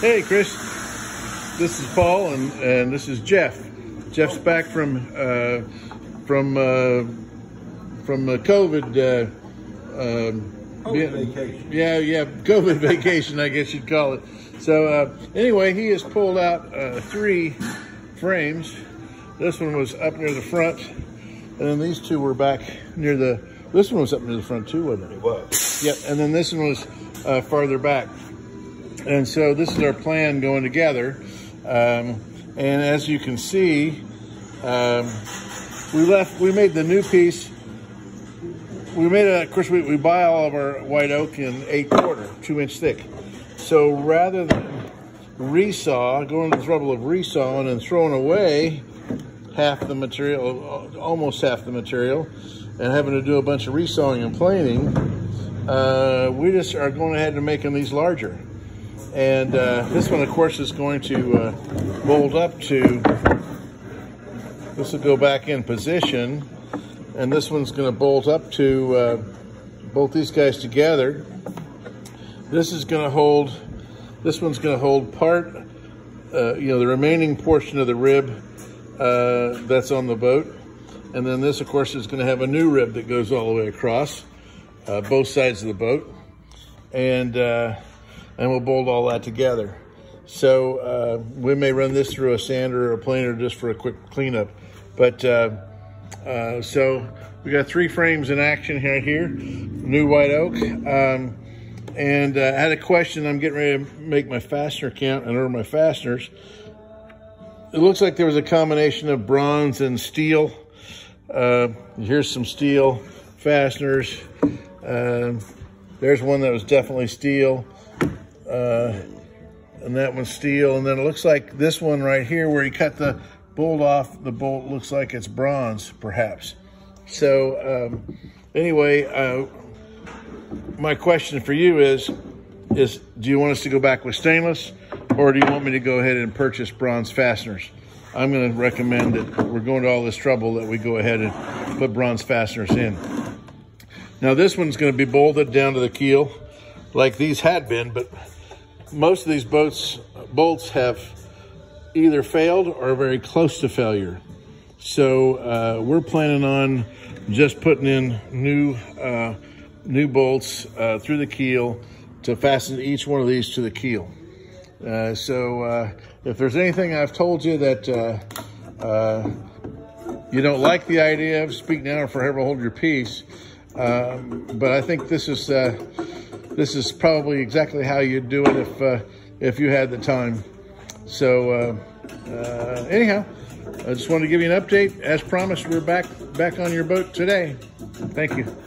Hey, Chris. This is Paul, and, and this is Jeff. Jeff's back from uh, from uh, from uh, COVID. Uh, um, COVID vacation. Yeah, yeah, COVID vacation, I guess you'd call it. So uh, anyway, he has pulled out uh, three frames. This one was up near the front, and then these two were back near the. This one was up near the front too, wasn't it? It was. Yep, and then this one was uh, farther back. And so this is our plan going together. Um, and as you can see, um, we left, we made the new piece. We made a, of course, we, we buy all of our white oak in eight quarter, two inch thick. So rather than resaw, going to the trouble of resawing and throwing away half the material, almost half the material, and having to do a bunch of resawing and planing, uh, we just are going ahead and making these larger. And uh, this one, of course, is going to uh, mold up to, this will go back in position, and this one's going to bolt up to uh, both these guys together. This is going to hold, this one's going to hold part, uh, you know, the remaining portion of the rib uh, that's on the boat. And then this, of course, is going to have a new rib that goes all the way across uh, both sides of the boat. And, and we'll bolt all that together. So uh, we may run this through a sander or a planer just for a quick cleanup. But uh, uh, so we got three frames in action here, here new white oak. Um, and uh, I had a question. I'm getting ready to make my fastener count and order my fasteners. It looks like there was a combination of bronze and steel. Uh, here's some steel fasteners. Uh, there's one that was definitely steel. Uh, and that one's steel. And then it looks like this one right here where he cut the bolt off, the bolt looks like it's bronze, perhaps. So um, anyway, uh, my question for you is, is do you want us to go back with stainless or do you want me to go ahead and purchase bronze fasteners? I'm going to recommend that we're going to all this trouble that we go ahead and put bronze fasteners in. Now this one's going to be bolted down to the keel like these had been, but most of these boats bolts have either failed or very close to failure. So uh, we're planning on just putting in new uh, new bolts uh, through the keel to fasten each one of these to the keel. Uh, so uh, if there's anything I've told you that uh, you don't like the idea of, speak now or forever hold your peace. Um, but I think this is uh, this is probably exactly how you'd do it if uh, if you had the time. So anyhow, I just wanted to give you an update. As promised, we're back back on your boat today. Thank you.